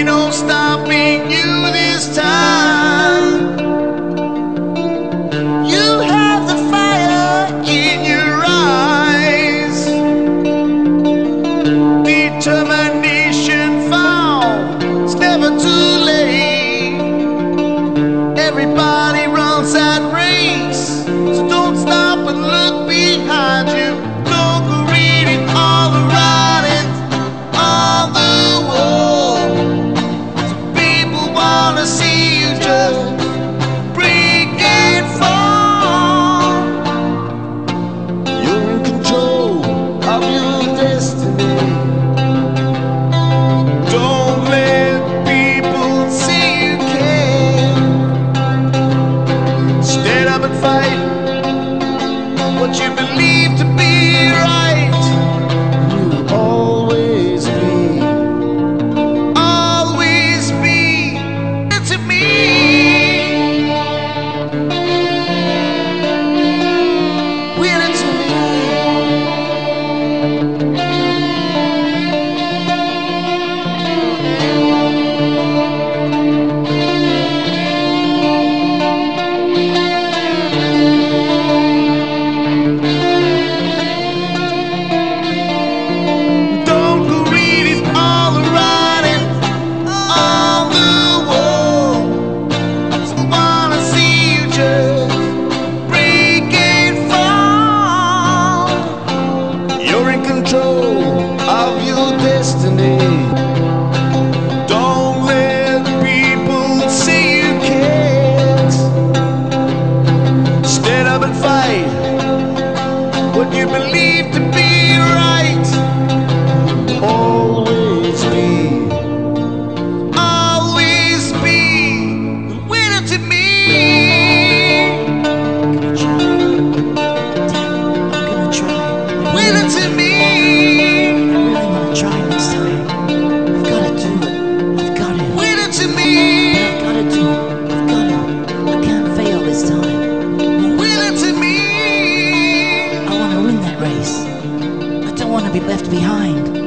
ain't no stopping you this time. You have the fire in your eyes. Determination found, it's never too late. Everybody runs that race. what you believe. destiny. I don't wanna be left behind.